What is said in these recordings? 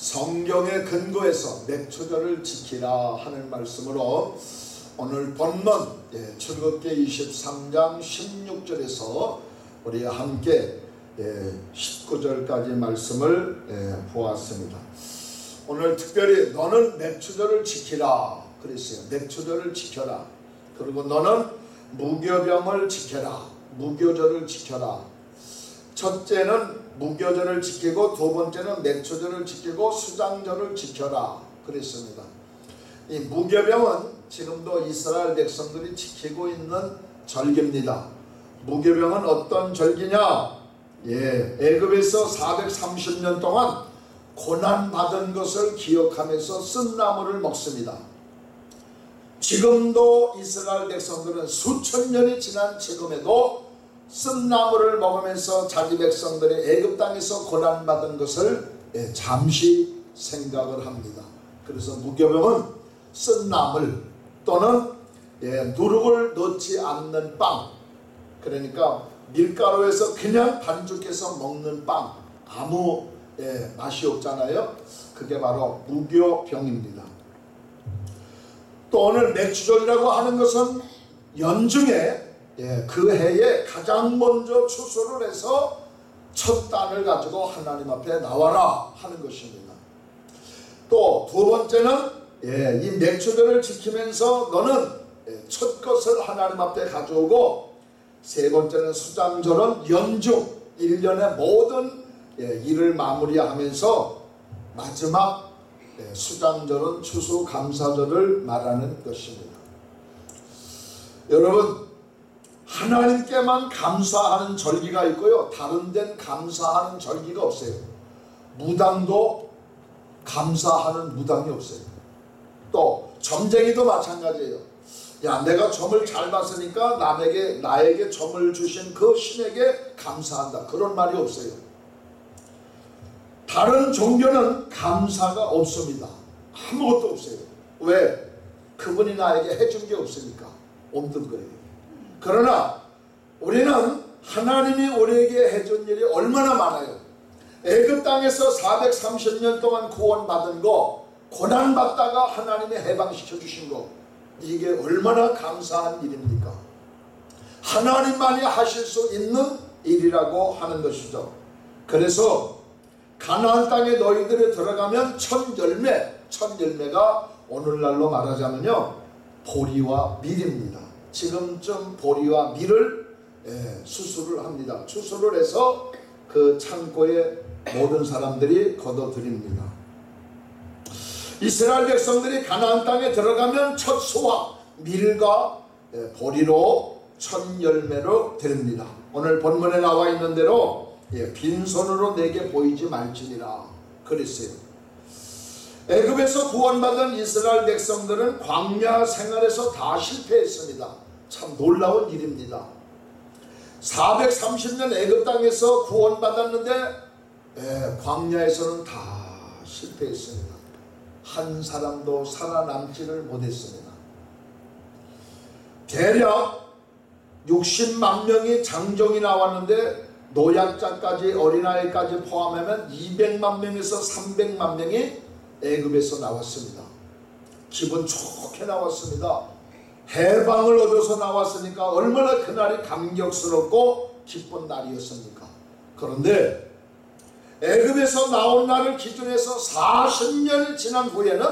성경의 근거에서 맥초절을 지키라 하는 말씀으로 오늘 본문 예, 출애굽기 23장 16절에서 우리 함께 예, 19절까지 말씀을 예, 보았습니다. 오늘 특별히 너는 맥초절을 지키라 그랬어요. 맥초절을 지켜라. 그리고 너는 무교병을 지켜라. 무교절을 지켜라. 첫째는 무교절을 지키고 두 번째는 맥초절을 지키고 수장절을 지켜라 그랬습니다. 이 무교병은 지금도 이스라엘 백성들이 지키고 있는 절기입니다. 무교병은 어떤 절기냐? 예, 애굽에서 430년 동안 고난 받은 것을 기억하면서 쓴 나무를 먹습니다. 지금도 이스라엘 백성들은 수천 년이 지난 지금에도 쓴 나무를 먹으면서 자기 백성들이 애굽 땅에서 고난 받은 것을 예, 잠시 생각을 합니다. 그래서 무교병은 쓴 나물 또는 예, 누룩을 넣지 않는 빵 그러니까 밀가루에서 그냥 반죽해서 먹는 빵 아무 예, 맛이 없잖아요. 그게 바로 무교병입니다. 또 오늘 맥주절이라고 하는 것은 연중에 예, 그 해에 가장 먼저 추수를 해서 첫 단을 가지고 하나님 앞에 나와라 하는 것입니다. 또 두 번째는 예, 이 맥주절을 지키면서 너는 예, 첫 것을 하나님 앞에 가져오고 세 번째는 수장절은 연중 1년의 모든 예, 일을 마무리하면서 마지막 예, 수장절은 추수 감사절을 말하는 것입니다. 여러분 하나님께만 감사하는 절기가 있고요. 다른 데는 감사하는 절기가 없어요. 무당도 감사하는 무당이 없어요. 또 점쟁이도 마찬가지예요. 야, 내가 점을 잘 봤으니까 남에게 나에게 점을 주신 그 신에게 감사한다. 그런 말이 없어요. 다른 종교는 감사가 없습니다. 아무것도 없어요. 왜? 그분이 나에게 해준 게 없으니까 없는 거예요. 그러나 우리는 하나님이 우리에게 해준 일이 얼마나 많아요. 애굽 땅에서 430년 동안 구원받은 거 고난 받다가 하나님이 해방시켜 주신 거 이게 얼마나 감사한 일입니까? 하나님만이 하실 수 있는 일이라고 하는 것이죠. 그래서 가나안 땅에 너희들이 들어가면 첫 열매, 첫 열매가 오늘날로 말하자면요 보리와 밀입니다. 지금쯤 보리와 밀을 예, 수술을 합니다. 추수를 해서 그 창고에 모든 사람들이 걷어들입니다. 이스라엘 백성들이 가나안 땅에 들어가면 첫 소와 밀과 예, 보리로 첫 열매로 드립니다. 오늘 본문에 나와 있는 대로 예, 빈손으로 내게 보이지 말지니라 그랬어요. 애굽에서 구원받은 이스라엘 백성들은 광야 생활에서 다 실패했습니다. 참 놀라운 일입니다. 430년 애굽 땅에서 구원받았는데 에, 광야에서는 다 실패했습니다. 한 사람도 살아남지를 못했습니다. 대략 60만 명이 장정이 나왔는데 노약자까지 어린아이까지 포함하면 200만 명에서 300만 명이 애굽에서 나왔습니다. 기분 좋게 나왔습니다. 해방을 얻어서 나왔으니까 얼마나 그날이 감격스럽고 기쁜 날이었습니까? 그런데 애굽에서 나온 날을 기준해서 40년이 지난 후에는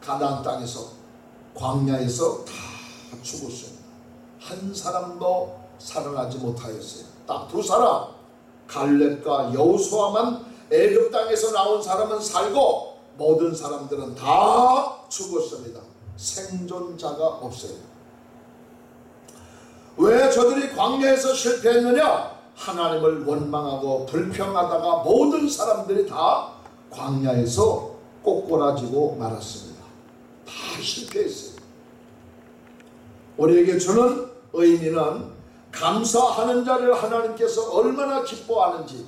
가나안 땅에서 광야에서 다 죽었습니다. 한 사람도 살아나지 못하였어요. 딱 두 사람 갈렙과 여호수아만 애굽 땅에서 나온 사람은 살고 모든 사람들은 다 죽었습니다. 생존자가 없어요. 왜 저들이 광야에서 실패했느냐? 하나님을 원망하고 불평하다가 모든 사람들이 다 광야에서 꼬꾸라지고 말았습니다. 다 실패했어요. 우리에게 주는 의미는 감사하는 자를 하나님께서 얼마나 기뻐하는지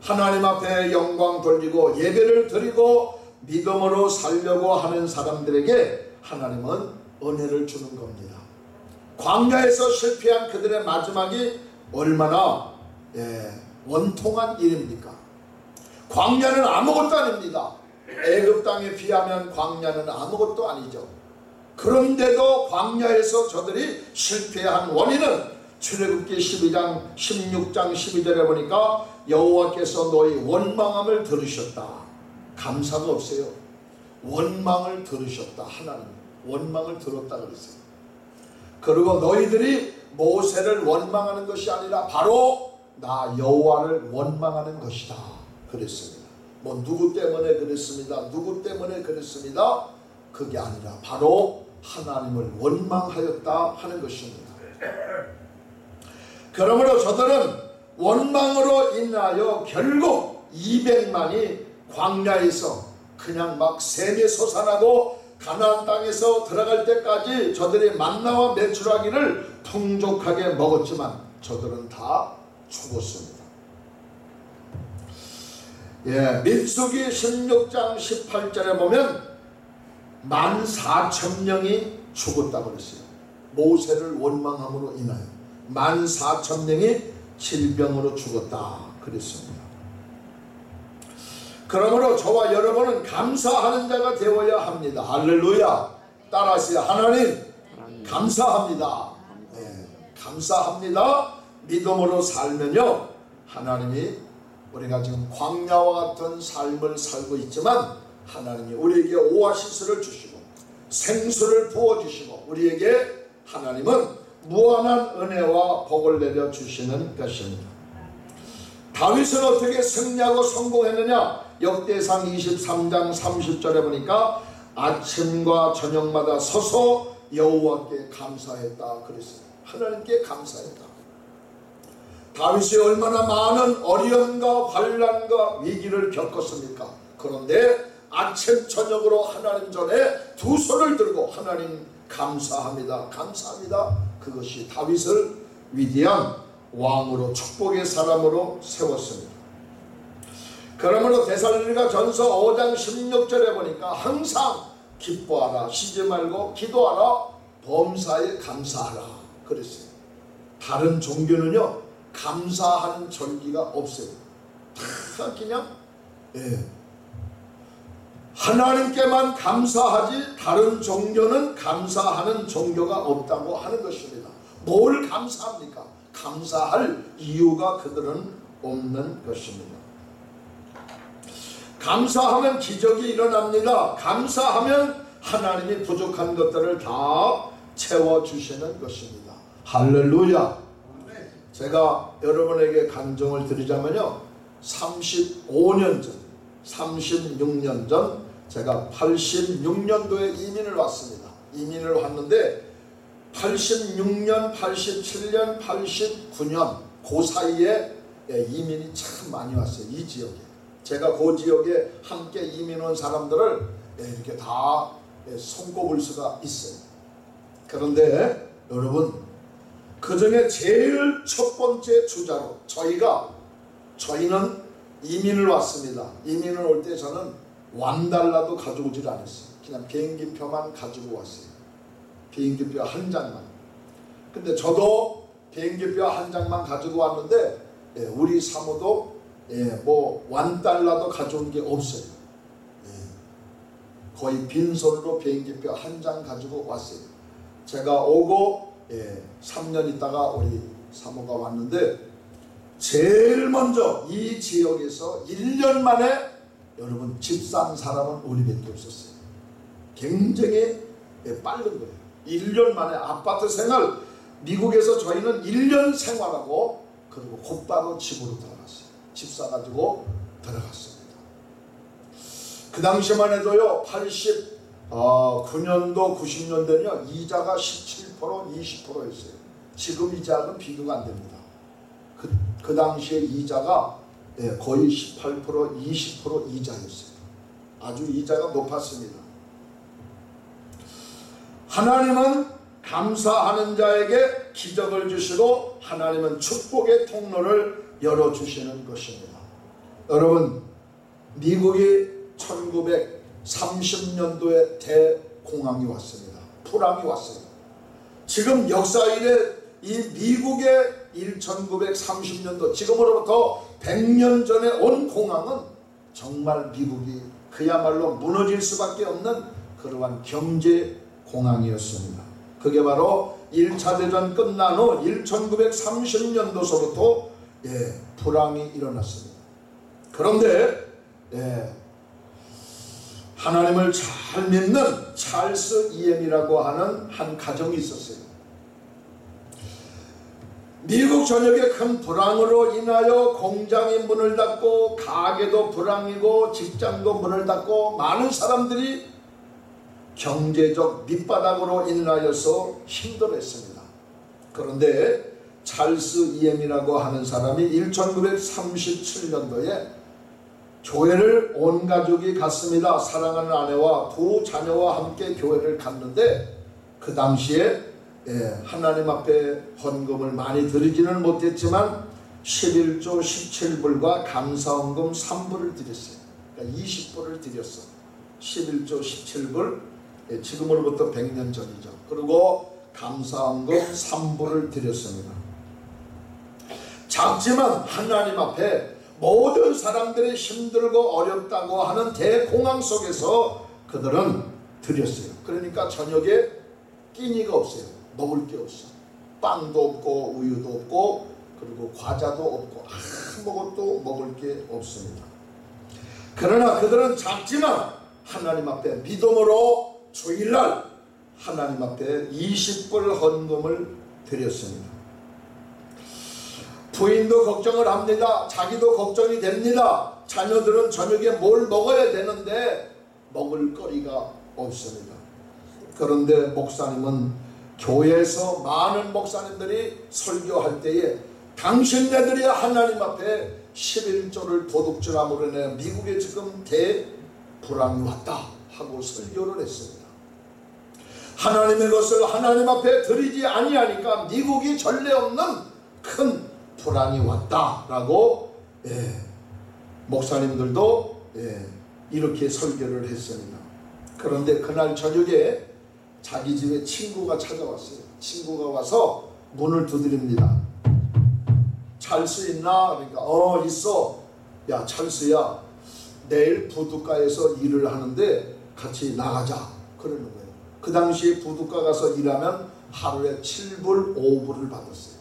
하나님 앞에 영광 돌리고 예배를 드리고 믿음으로 살려고 하는 사람들에게 하나님은 은혜를 주는 겁니다. 광야에서 실패한 그들의 마지막이 얼마나 예, 원통한 일입니까? 광야는 아무것도 아닙니다. 애굽 땅에 비하면 광야는 아무것도 아니죠. 그런데도 광야에서 저들이 실패한 원인은 출애굽기 12장 16장 12절에 보니까 여호와께서 너희 원망함을 들으셨다. 감사가 없어요. 원망을 들으셨다. 하나님 원망을 들었다 그랬어요. 그리고 너희들이 모세를 원망하는 것이 아니라 바로 나 여호와를 원망하는 것이다. 그랬습니다. 뭐 누구 때문에 그랬습니다. 누구 때문에 그랬습니다. 그게 아니라 바로 하나님을 원망하였다 하는 것입니다. 그러므로 저들은 원망으로 인하여 결국 200만이 광야에서 그냥 막 샘에 솟아나고 가나안 땅에서 들어갈 때까지 저들이 만나와 매출하기를 풍족하게 먹었지만 저들은 다 죽었습니다. 예, 민수기 16장 18절에 보면 만 4천 명이 죽었다고 그랬어요. 모세를 원망함으로 인하여 만 4천 명이 질병으로 죽었다 그랬습니다. 그러므로 저와 여러분은 감사하는 자가 되어야 합니다. 할렐루야. 따라하세요. 하나님 감사합니다. 네, 감사합니다. 믿음으로 살면요. 하나님이 우리가 지금 광야와 같은 삶을 살고 있지만 하나님이 우리에게 오아시스를 주시고 생수를 부어 주시고 우리에게 하나님은 무한한 은혜와 복을 내려 주시는 것입니다. 다윗은 어떻게 승리하고 성공했느냐? 역대상 23장 30절에 보니까 아침과 저녁마다 서서 여호와께 감사했다 그랬어요. 하나님께 감사했다. 다윗이 얼마나 많은 어려움과 환란과 위기를 겪었습니까? 그런데 아침 저녁으로 하나님 전에 두 손을 들고 하나님 감사합니다. 감사합니다. 그것이 다윗을 위대한 왕으로 축복의 사람으로 세웠습니다. 그러므로 데살로니가 전서 5장 16절에 보니까 항상 기뻐하라 쉬지 말고 기도하라 범사에 감사하라 그랬어요. 다른 종교는요 감사하는 절기가 없어요. 다 그냥 예. 하나님께만 감사하지 다른 종교는 감사하는 종교가 없다고 하는 것입니다. 뭘 감사합니까? 감사할 이유가 그들은 없는 것입니다. 감사하면 기적이 일어납니다. 감사하면 하나님이 부족한 것들을 다 채워주시는 것입니다. 할렐루야. 제가 여러분에게 간증을 드리자면요. 35년 전, 36년 전 제가 86년도에 이민을 왔습니다. 이민을 왔는데 86년, 87년, 89년 그 사이에 예, 이민이 참 많이 왔어요. 이 지역에. 제가 그 지역에 함께 이민 온 사람들을 예, 이렇게 다 예, 손꼽을 수가 있어요. 그런데 여러분 그 중에 제일 첫 번째 주자로 저희가 저희는 이민을 왔습니다. 이민을 올 때 저는 완달라도 가져오질 않았어요. 그냥 비행기표만 가지고 왔어요. 비행기표 한 장만. 근데 저도 비행기표 한 장만 가지고 왔는데 예, 우리 사모도 예, 뭐 완달라도 가져온 게 없어요. 예, 거의 빈손으로 비행기표 한 장 가지고 왔어요. 제가 오고 예, 3년 있다가 우리 사모가 왔는데 제일 먼저 이 지역에서 1년 만에 여러분 집산 사람은 우리밖에 없었어요. 굉장히 예, 빠른 거예요. 1년 만에 아파트 생활 미국에서 저희는 1년 생활하고 그리고 곧바로 집으로 들어갔어요. 집 사 가지고 들어갔습니다. 그 당시만 해도요 89년도 90년대는요 이자가 17% 20%였어요. 지금 이자는 비교가 안 됩니다. 그, 그 당시에 이자가 예, 거의 18% 20% 이자였어요. 아주 이자가 높았습니다. 하나님은 감사하는 자에게 기적을 주시고 하나님은 축복의 통로를 열어주시는 것입니다. 여러분 미국이 1930년도에 대공황이 왔습니다. 불황이 왔어요. 지금 역사 이래 이 미국의 1930년도 지금으로부터 100년 전에 온 공황은 정말 미국이 그야말로 무너질 수밖에 없는 그러한 경제 공황이었습니다. 그게 바로 1차 대전 끝난 후 1930년도서부터 예, 불황이 일어났습니다. 그런데 예, 하나님을 잘 믿는 찰스 이엠이라고 하는 한 가정이 있었어요. 미국 전역의 큰 불황으로 인하여 공장이 문을 닫고 가게도 불황이고 직장도 문을 닫고 많은 사람들이 경제적 밑바닥으로 인하여서 힘들었습니다. 그런데 찰스 이엠이라고 하는 사람이 1937년도에 교회를 온 가족이 갔습니다. 사랑하는 아내와 두 자녀와 함께 교회를 갔는데 그 당시에 예, 하나님 앞에 헌금을 많이 드리지는 못했지만 11조 17불과 감사헌금 3불을 드렸어요. 그러니까 20불을 드렸어. 11조 17불 예, 지금으로부터 100년 전이죠. 그리고 감사헌금 3불을 드렸습니다. 작지만 하나님 앞에 모든 사람들이 힘들고 어렵다고 하는 대공황 속에서 그들은 드렸어요. 그러니까 저녁에 끼니가 없어요. 먹을 게 없어. 빵도 없고 우유도 없고 그리고 과자도 없고 아무것도 먹을 게 없습니다. 그러나 그들은 작지만 하나님 앞에 믿음으로 주일날 하나님 앞에 20불 헌금을 드렸습니다. 부인도 걱정을 합니다. 자기도 걱정이 됩니다. 자녀들은 저녁에 뭘 먹어야 되는데 먹을 거리가 없습니다. 그런데 목사님은 교회에서 많은 목사님들이 설교할 때에 당신네들이 하나님 앞에 11조를 도둑질함으로 인해 미국에 지금 대불황이 왔다 하고 설교를 했습니다. 하나님의 것을 하나님 앞에 드리지 아니하니까 미국이 전례 없는 큰 불황이 왔다라고 예, 목사님들도 예, 이렇게 설교를 했습니다. 그런데 그날 저녁에 자기 집에 친구가 찾아왔어요. 친구가 와서 문을 두드립니다. 찰스 있나? 그러니까 어 있어. 야 찰스야 내일 부둣가에서 일을 하는데 같이 나가자. 그러는 거예요. 그 당시에 부둣가 가서 일하면 하루에 7불 5불을 받았어요.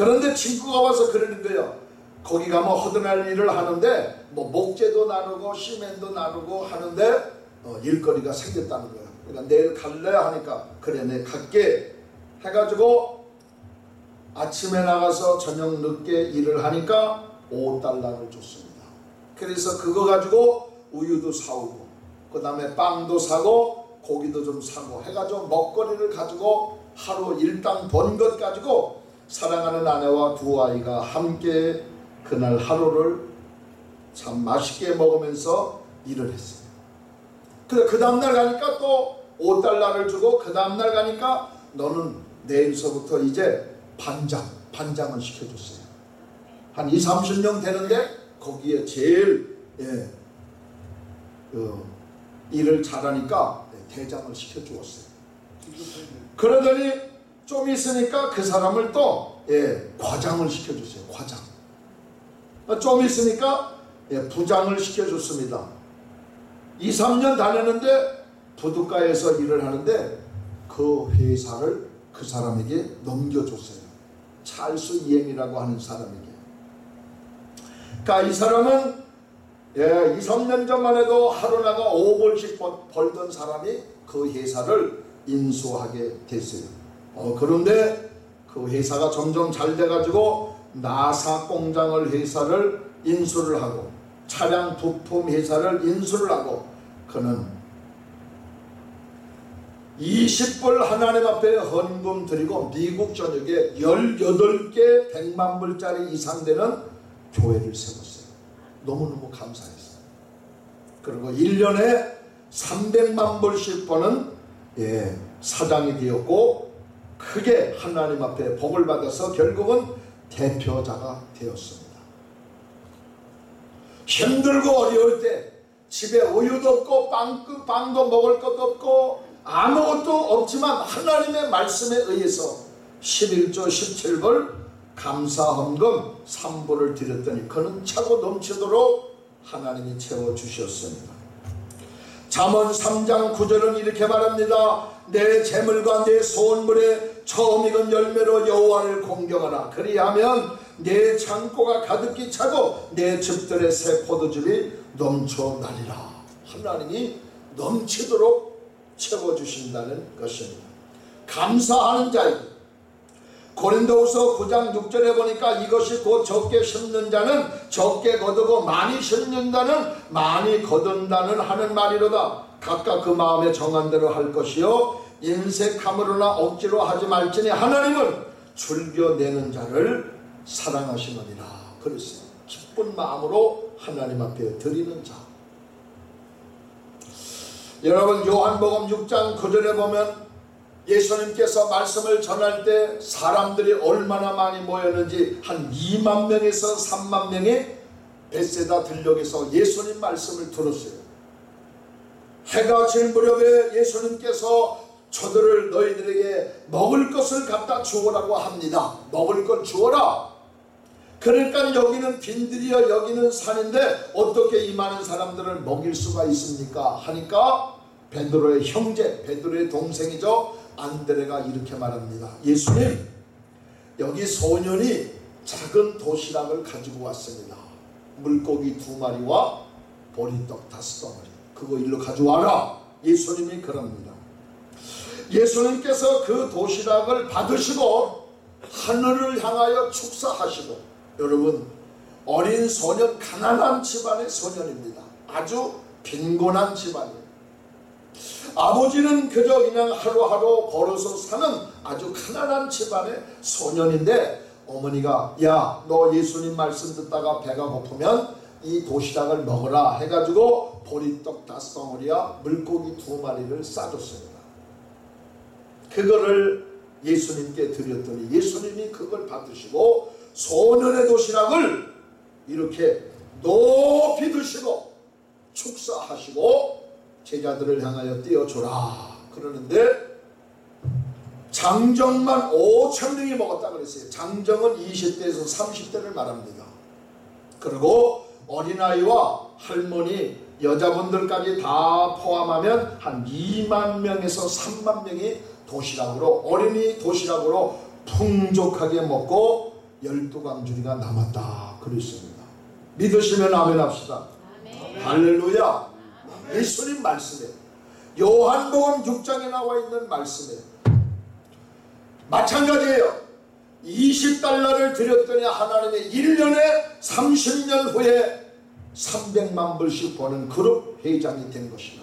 그런데 친구가 와서 그러는 거예요. 거기 가면 허드날 일을 하는데 뭐 목재도 나누고 시멘도 나누고 하는데 어, 일거리가 생겼다는 거예요. 그러니까 내일 갈래 하니까 그래 내 갈게 해가지고 아침에 나가서 저녁 늦게 일을 하니까 5달러를 줬습니다. 그래서 그거 가지고 우유도 사오고 그 다음에 빵도 사고 고기도 좀 사고 해가지고 먹거리를 가지고 하루 일당 번 것 가지고 사랑하는 아내와 두 아이가 함께 그날 하루를 참 맛있게 먹으면서 일을 했어요. 그래 그 다음날 가니까 또 5달러를 주고 그 다음날 가니까 너는 내일서부터 이제 반장, 반장을 시켜줬어요. 한 2, 30년 되는데 거기에 제일 예, 그 일을 잘하니까 대장을 시켜주었어요. 그러더니 좀 있으니까 그 사람을 또 예, 과장을 시켜줬어요. 과장. 좀 있으니까 예, 부장을 시켜줬습니다. 2, 3년 다녔는데 부둣가에서 일을 하는데 그 회사를 그 사람에게 넘겨줬어요. 찰스 이엠이라고 하는 사람에게. 그러니까 이 사람은 예, 2, 3년 전만 해도 하루 나가 5불씩 벌던 사람이 그 회사를 인수하게 됐어요. 어, 그런데 그 회사가 점점 잘 돼가지고 나사 공장을 회사를 인수를 하고 차량 부품 회사를 인수를 하고 그는 20불 하나님 앞에 헌금 드리고 미국 전역에 18개 100만 불짜리 이상 되는 교회를 세웠어요. 너무너무 감사했어요. 그리고 1년에 300만 불씩 버는 예, 사장이 되었고 크게 하나님 앞에 복을 받아서 결국은 대표자가 되었습니다. 힘들고 어려울 때 집에 우유도 없고 빵, 빵도 먹을 것도 없고 아무것도 없지만 하나님의 말씀에 의해서 11조 17불 감사헌금 3불을 드렸더니 그는 차고 넘치도록 하나님이 채워 주셨습니다. 잠언 3장 9절은 이렇게 말합니다. 내 재물과 내 소원물에 처음 익은 열매로 여호와를 공경하라. 그리하면 내 창고가 가득히 차고 내 집들의 새 포도즙이 넘쳐나리라. 하나님이 넘치도록 채워주신다는 것입니다. 감사하는 자에게 고린도후서 9장 6절에 보니까 이것이 곧 적게 심는 자는 적게 거두고 많이 심는다는 많이 거둔다는 하는 말이로다. 각각 그 마음에 정한 대로 할 것이요 인색함으로나 억지로 하지 말지니 하나님은 즐겨내는 자를 사랑하시느니라. 그랬어요. 기쁜 마음으로 하나님 앞에 드리는 자. 여러분 요한복음 6장 9절에 보면 예수님께서 말씀을 전할 때 사람들이 얼마나 많이 모였는지 한 2만 명에서 3만 명이 베세다 들녘에서 예수님 말씀을 들었어요. 해가 질 무렵에 예수님께서 저들을 너희들에게 먹을 것을 갖다 주오라고 합니다. 먹을 걸 주어라. 그러니까 여기는 빈들이여 여기는 산인데 어떻게 이 많은 사람들을 먹일 수가 있습니까? 하니까 베드로의 형제, 베드로의 동생이죠. 안드레가 이렇게 말합니다. 예수님, 여기 소년이 작은 도시락을 가지고 왔습니다. 물고기 두 마리와 보리떡 다섯 덩어리. 그거 일로 가져와라. 예수님이 그럽니다. 예수님께서 그 도시락을 받으시고 하늘을 향하여 축사하시고 여러분 어린 소년 가난한 집안의 소년입니다. 아주 빈곤한 집안이에요. 아버지는 그저 그냥 하루하루 벌어서 사는 아주 가난한 집안의 소년인데 어머니가 야 너 예수님 말씀 듣다가 배가 고프면 이 도시락을 먹어라 해가지고 보리떡 다섯 덩어리와 물고기 두 마리를 싸줬습니다. 그거를 예수님께 드렸더니 예수님이 그걸 받으시고 소년의 도시락을 이렇게 높이 드시고 축사하시고 제자들을 향하여 띄워줘라 그러는데 장정만 5천 명이 먹었다 그랬어요. 장정은 20대에서 30대를 말합니다. 그리고 어린아이와 할머니, 여자분들까지 다 포함하면 한 2만 명에서 3만 명이 도시락으로 어린이 도시락으로 풍족하게 먹고 12광주리가 남았다 그랬습니다. 믿으시면 아멘 합시다. 아멘. 할렐루야. 예수님 말씀에 요한복음 6장에 나와 있는 말씀에 마찬가지예요. 20달러를 드렸더니 하나님의 1년에 30년 후에 300만 불씩 버는 그룹 회장이 된 것이다.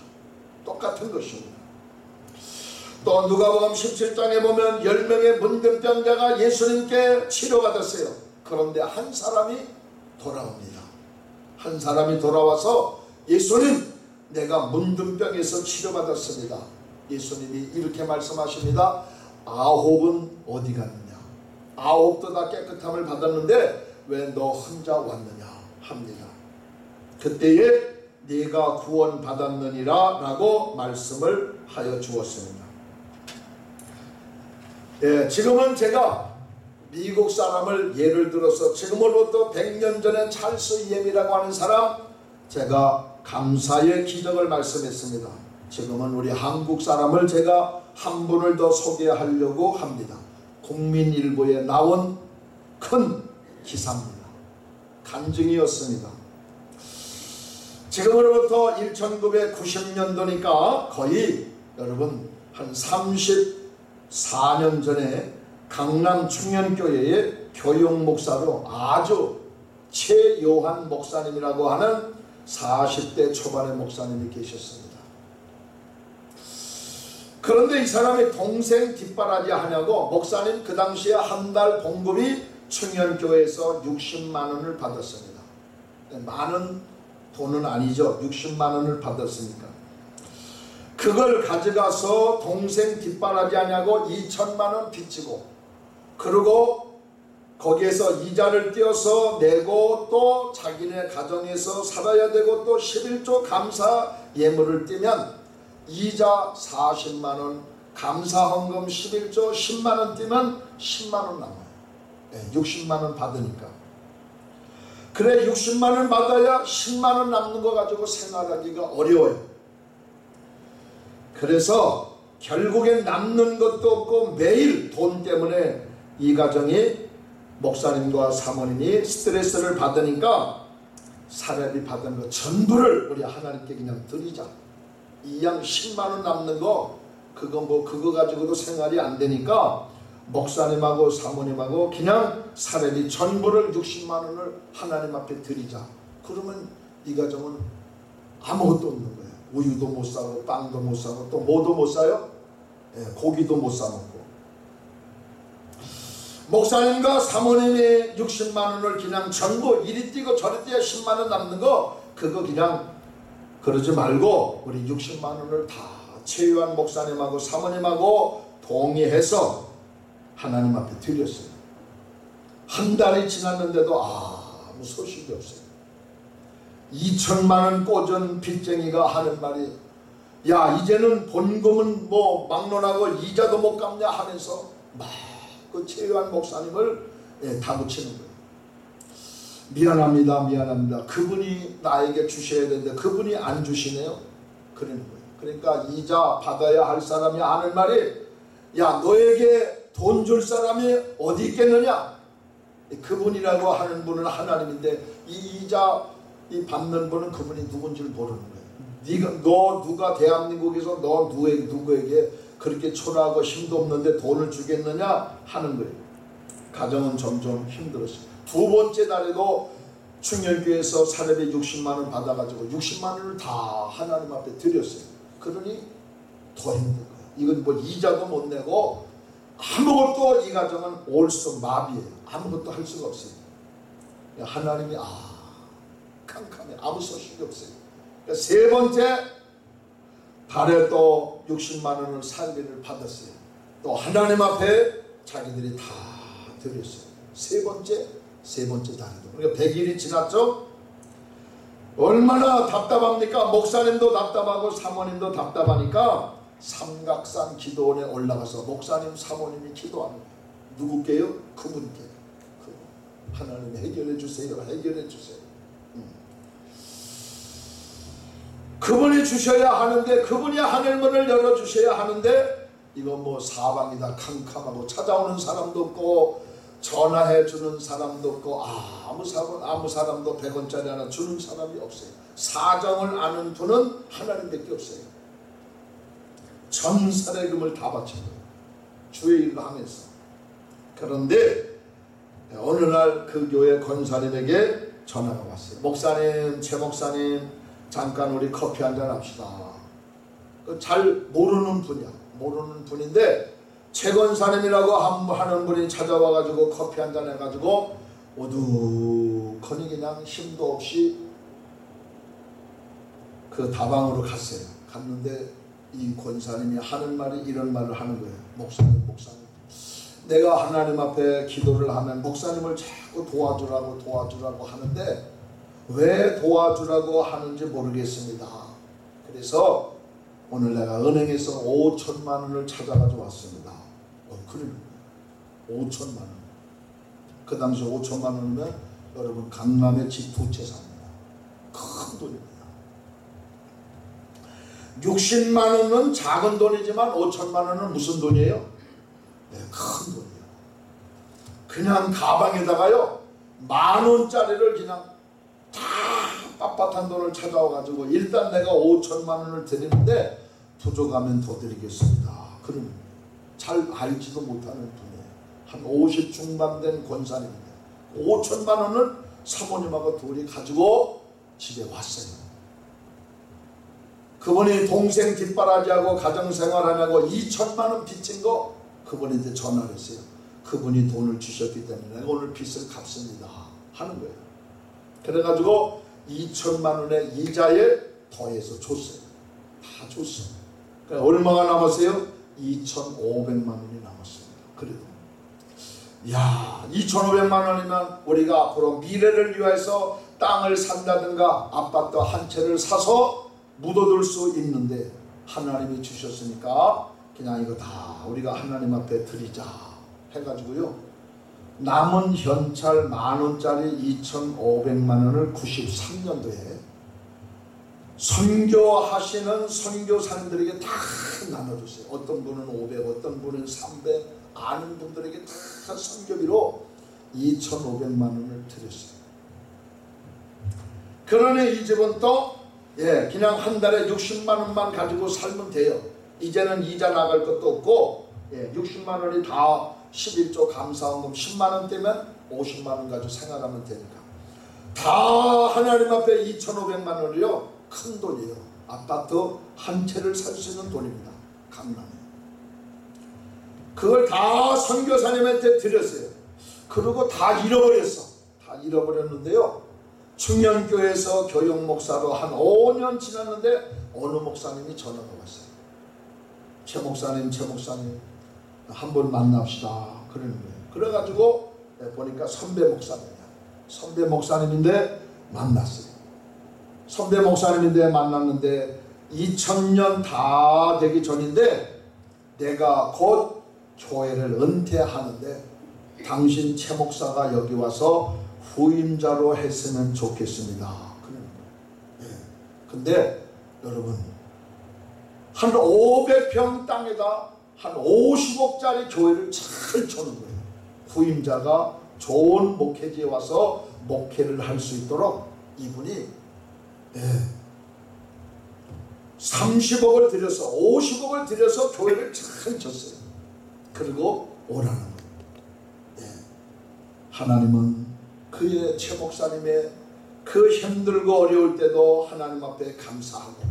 똑같은 것입니다. 또 누가복음 17장에 보면 10명의 문둥병자가 예수님께 치료받았어요. 그런데 한 사람이 돌아옵니다. 한 사람이 돌아와서 예수님 내가 문둥병에서 치료받았습니다. 예수님이 이렇게 말씀하십니다. 아홉은 어디 갔느냐? 아홉도 다 깨끗함을 받았는데 왜 너 혼자 왔느냐 합니다. 그때에 네가 구원 받았느니라 라고 말씀을 하여 주었습니다. 예, 지금은 제가 미국 사람을 예를 들어서 지금으로부터 100년 전에 찰스 예미라고 하는 사람 제가 감사의 기적을 말씀했습니다. 지금은 우리 한국 사람을 제가 한 분을 더 소개하려고 합니다. 국민일보에 나온 큰 기사입니다. 간증이었습니다. 지금으로부터 1990년도니까 거의 여러분 한 34년 전에 강남 충현교회의 교육 목사로 아주 최요한 목사님이라고 하는 40대 초반의 목사님이 계셨습니다. 그런데 이 사람이 동생 뒷바라지 하냐고 목사님 그 당시에 한 달 봉급이 충현교회에서 60만 원을 받았습니다. 많은 돈은 아니죠. 60만 원을 받았으니까. 그걸 가져가서 동생 뒷바라지 하냐고 2천만 원 빚지고 그리고 거기에서 이자를 떼어서 내고 또 자기네 가정에서 살아야 되고 또 11조 감사 예물을 떼면 이자 40만 원, 감사 헌금 11조 10만 원 떼면 10만 원 남아요. 네, 60만 원 받으니까. 그래 60만 원 받아야 10만 원 남는 거 가지고 생활하기가 어려워요. 그래서 결국엔 남는 것도 없고 매일 돈 때문에 이 가정이 목사님과 사모님이 스트레스를 받으니까 사례비 받은 거 전부를 우리 하나님께 그냥 드리자. 이양 10만 원 남는 거 그거 뭐 그거 가지고도 생활이 안 되니까 목사님하고 사모님하고 그냥 사례비 전부를 60만 원을 하나님 앞에 드리자. 그러면 이 가정은 아무것도 없는 거예요. 우유도 못 사고 빵도 못 사고 또 뭐도 못 사요? 예, 고기도 못 사 먹고. 목사님과 사모님이 60만 원을 그냥 전부 이리 뛰고 저리 뛰어 10만 원 남는 거 그거 그냥 그러지 말고 우리 60만 원을 다 최유한 목사님하고 사모님하고 동의해서 하나님 앞에 드렸어요. 한 달이 지났는데도 아무 소식이 없어요. 2천만 원 꽂은 빚쟁이가 하는 말이 야 이제는 본금은 뭐 막론하고 이자도 못 갚냐 하면서 막 그 최유한 목사님을 예, 다 붙이는 거예요. 미안합니다, 미안합니다. 그분이 나에게 주셔야 되는데 그분이 안 주시네요. 그러는 거예요. 그러니까 이자 받아야 할 사람이 하는 말이 야 너에게 돈 줄 사람이 어디 있겠느냐? 그분이라고 하는 분은 하나님인데 이 이자 이 받는 분은 그분이 누군지를 모르는 거예요. 네가 너 누가 대한민국에서 너 누구에게 누구에게 그렇게 초라하고 힘도 없는데 돈을 주겠느냐 하는 거예요. 가정은 점점 힘들었어요. 두 번째 달에도 충혈교에서 사례비 60만 원 받아가지고 60만 원을 다 하나님 앞에 드렸어요. 그러니 더 힘든 거예요. 이건 뭐 이자도 못 내고 아무것도 이 가정은 올수 마비예요. 아무것도 할 수가 없어요. 하나님이 아 캄캄해 아무 소식이 없어요. 그러니까 세 번째 달에 또 60만 원을 살비를 받았어요. 또 하나님 앞에 자기들이 다 드렸어요. 세 번째, 세 번째 달에도. 그러니까 100일이 지났죠? 얼마나 답답합니까? 목사님도 답답하고 사모님도 답답하니까 삼각산 기도원에 올라가서 목사님, 사모님이 거예요. 누구께요? 그분께. 그 하나님 해결해 주세요. 해결해 주세요. 그분이 주셔야 하는데 그분이 하늘문을 열어주셔야 하는데 이건 뭐 사방이다 캄캄하고 찾아오는 사람도 없고 전화해 주는 사람도 없고 아무 사람 아무 사람도 100원짜리 하나 주는 사람이 없어요. 사정을 아는 분은 하나님밖에 없어요. 전 사례금을 다 거예요. 주의 일을 하면서. 그런데 어느 날 그 교회 권사님에게 전화가 왔어요. 목사님, 최 목사님, 잠깐 우리 커피 한잔 합시다. 그잘 모르는 분이야. 모르는 분인데 최건사님이라고 하는 분이 찾아와가지고 커피 한잔 해가지고 오두커니 그냥 힘도 없이 그 다방으로 갔어요. 갔는데 이 권사님이 하는 말이 이런 말을 하는 거예요. 목사님, 목사님. 내가 하나님 앞에 기도를 하면 목사님을 자꾸 도와주라고 도와주라고 하는데 왜 도와주라고 하는지 모르겠습니다. 그래서 오늘 내가 은행에서 5천만 원을 찾아가지고 왔습니다. 어, 그래 5천만 원. 그 당시 5천만 원이면 여러분 강남에 집 두 채 삽니다. 큰 돈입니다. 60만 원은 작은 돈이지만 5천만 원은 무슨 돈이에요? 네, 큰 돈이에요. 그냥 가방에다가요 만 원짜리를 그냥 다 빳빳한 돈을 찾아와가지고 일단 내가 5천만 원을 드리는데 부족하면 더 드리겠습니다. 그럼 잘 알지도 못하는 분이에요. 한 50 중반 된 권사님인데 5천만 원을 사모님하고 둘이 가지고 집에 왔어요. 그분이 동생 뒷바라지하고 가정생활하냐고 2천만 원 빚진 거 그분한테 전화를 했어요. 그분이 돈을 주셨기 때문에 오늘 빚을 갚습니다. 하는 거예요. 그래가지고 2천만 원의 이자에 더해서 줬어요. 다 줬어요. 그러니까 얼마가 남았어요? 2,500만 원이 남았습니다. 그래도 야 2,500만 원이면 우리가 앞으로 미래를 위해서 땅을 산다든가 아파트 한 채를 사서 묻어둘 수 있는데 하나님이 주셨으니까 그냥 이거 다 우리가 하나님 앞에 드리자 해가지고요 남은 현찰 만 원짜리 2,500만 원을 93년도에 선교하시는 선교사님들에게 다 나눠줬어요. 어떤 분은 500, 어떤 분은 300, 아는 분들에게 다 선교비로 2,500만 원을 드렸어요. 그러니 이 집은 또 예, 그냥 한 달에 60만 원만 가지고 살면 돼요. 이제는 이자 나갈 것도 없고 예, 60만 원이 다 11조 감사원금 10만 원 떼면 50만 원 가지고 생활하면 되니까 다 하나님 앞에 2,500만 원이요 큰 돈이에요. 아파트 한 채를 살 수 있는 돈입니다. 강남에. 그걸 다 선교사님한테 드렸어요. 그리고 다 잃어버렸어. 다 잃어버렸는데요. 청년교회에서 교육 목사로 한 5년 지났는데 어느 목사님이 전화가 왔어요. 최 목사님, 최 목사님 한 번 만납시다. 그러는 거예요. 그래가지고 보니까 선배 목사님이야. 선배 목사님인데 만났어요. 선배 목사님인데 만났는데 2000년 다 되기 전인데 내가 곧 교회를 은퇴하는데 당신 최 목사가 여기 와서 후임자로 했으면 좋겠습니다. 거예요. 예. 여러분 한 500평 땅에다 한 50억짜리 교회를 잘 쳐는 거예요. 후임자가 좋은 목회지에 와서 목회를 할 수 있도록 이분이 예, 30억을 들여서 50억을 들여서 교회를 잘 쳤어요. 그리고 오라는 거예요. 예. 하나님은 그의 최 목사님의 그 힘들고 어려울 때도 하나님 앞에 감사하고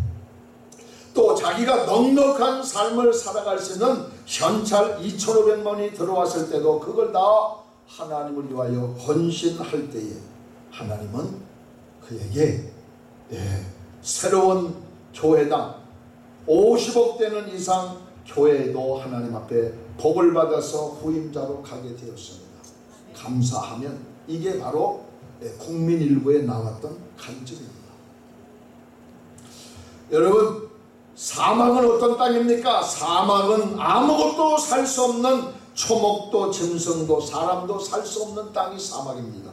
또 자기가 넉넉한 삶을 살아갈 수 있는 현찰 2,500만이 들어왔을 때도 그걸 다 하나님을 위하여 헌신할 때에 하나님은 그에게 예, 새로운 교회당 50억 되는 이상 교회도 하나님 앞에 복을 받아서 후임자로 가게 되었습니다. 감사하면 이게 바로 예, 국민일보에 나왔던 간증입니다. 여러분 사막은 어떤 땅입니까? 사막은 아무것도 살 수 없는 초목도 짐승도 사람도 살 수 없는 땅이 사막입니다.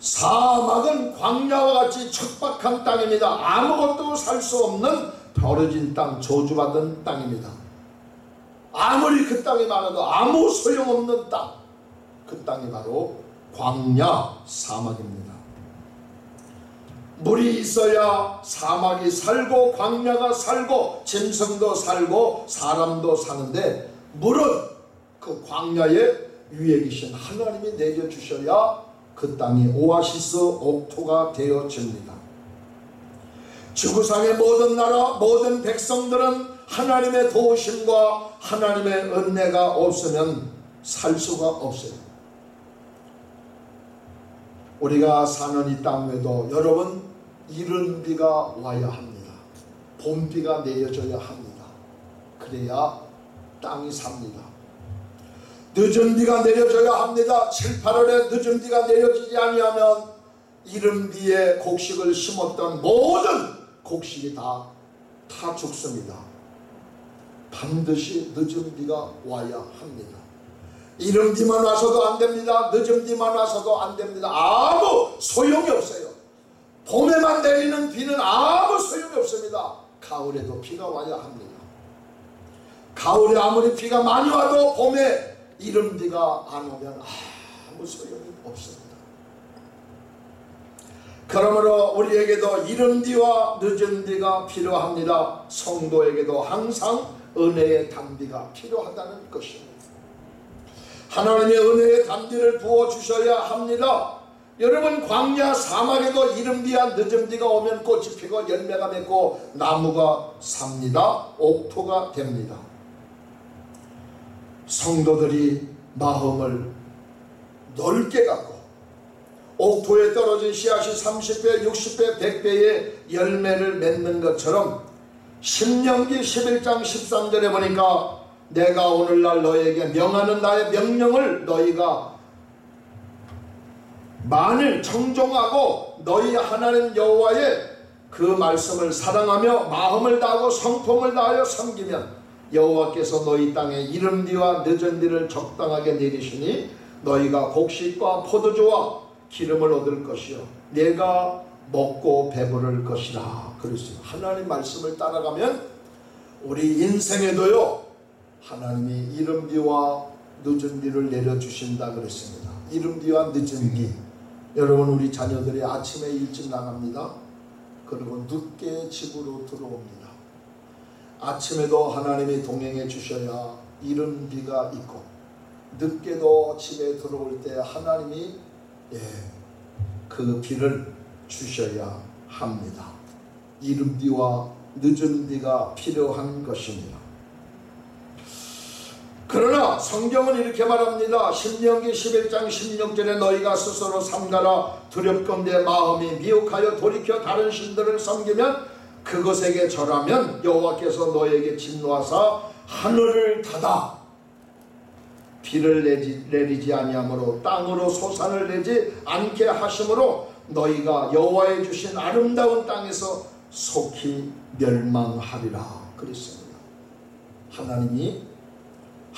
사막은 광야와 같이 척박한 땅입니다. 아무것도 살 수 없는 버려진 땅, 저주받은 땅입니다. 아무리 그 땅이 많아도 아무 소용없는 땅, 그 땅이 바로 광야 사막입니다. 물이 있어야 사막이 살고 광야가 살고 짐승도 살고 사람도 사는데 물은 그 광야에 위에 계신 하나님이 내려주셔야 그 땅이 오아시스 옥토가 되어집니다. 지구상의 모든 나라 모든 백성들은 하나님의 도우심과 하나님의 은혜가 없으면 살 수가 없어요. 우리가 사는 이 땅에도 여러분 이른 비가 와야 합니다. 봄비가 내려져야 합니다. 그래야 땅이 삽니다. 늦은 비가 내려져야 합니다. 7, 8월에 늦은 비가 내려지지 아니하면 이른 비에 곡식을 심었던 모든 곡식이 다, 다 죽습니다. 반드시 늦은 비가 와야 합니다. 이른 비만 와서도 안 됩니다. 늦은 비만 와서도 안 됩니다. 아무 소용이 없어요. 봄에만 내리는 비는 아무 소용이 없습니다. 가을에도 비가 와야 합니다. 가을에 아무리 비가 많이 와도 봄에 이른 비가 안 오면 아무 소용이 없습니다. 그러므로 우리에게도 이른 비와 늦은 비가 필요합니다. 성도에게도 항상 은혜의 단비가 필요하다는 것입니다. 하나님의 은혜의 단비를 부어 주셔야 합니다. 여러분 광야 사막에도 이른 비와 늦은 비가 오면 꽃이 피고 열매가 맺고 나무가 삽니다. 옥토가 됩니다. 성도들이 마음을 넓게 갖고 옥토에 떨어진 씨앗이 30배, 60배, 100배의 열매를 맺는 것처럼 신명기 11장 13절에 보니까 내가 오늘날 너에게 명하는 나의 명령을 너희가 만일 청종하고 너희 하나님 여호와의 그 말씀을 사랑하며 마음을 다하고 성품을 다하여 섬기면 여호와께서 너희 땅에 이른 비와 늦은 비를 적당하게 내리시니 너희가 곡식과 포도주와 기름을 얻을 것이요 내가 먹고 배부를 것이라 그랬어요. 하나님 말씀을 따라가면 우리 인생에도요 하나님이 이른 비와 늦은 비를 내려 주신다 그랬습니다. 이른 비와 늦은 비. 여러분 우리 자녀들이 아침에 일찍 나갑니다. 그리고 늦게 집으로 들어옵니다. 아침에도 하나님이 동행해 주셔야 이른 비가 있고 늦게도 집에 들어올 때 하나님이 예, 그 비를 주셔야 합니다. 이른 비와 늦은 비가 필요한 것입니다. 그러나 성경은 이렇게 말합니다. 신명기 11장 16절에 너희가 스스로 삼가라 두렵건대 마음이 미혹하여 돌이켜 다른 신들을 섬기면 그것에게 절하면 여호와께서 너에게 진노하사 하늘을 닫아 비를 내지, 내리지 아니하므로 땅으로 소산을 내지 않게 하심으로 너희가 여호와의 주신 아름다운 땅에서 속히 멸망하리라 그랬습니다. 하나님이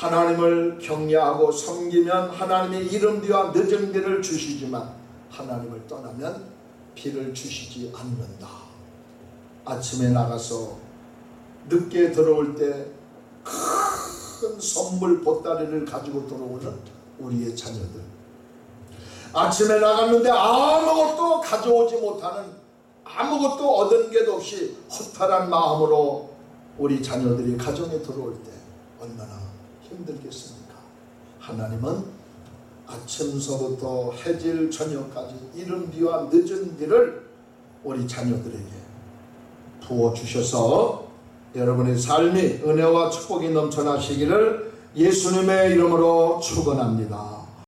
하나님을 경외하고 섬기면 하나님의 이른 비와 늦은 비를 주시지만 하나님을 떠나면 비를 주시지 않는다. 아침에 나가서 늦게 들어올 때 큰 선물 보따리를 가지고 들어오는 우리의 자녀들. 아침에 나갔는데 아무것도 가져오지 못하는 아무것도 얻은 게 없이 허탈한 마음으로 우리 자녀들이 가정에 들어올 때 얼마나 힘들겠습니까? 하나님은 아침서부터 해질 저녁까지 이른 비와 늦은 비를 우리 자녀들에게 부어 주셔서 여러분의 삶이 은혜와 축복이 넘쳐나시기를 예수님의 이름으로 축원합니다.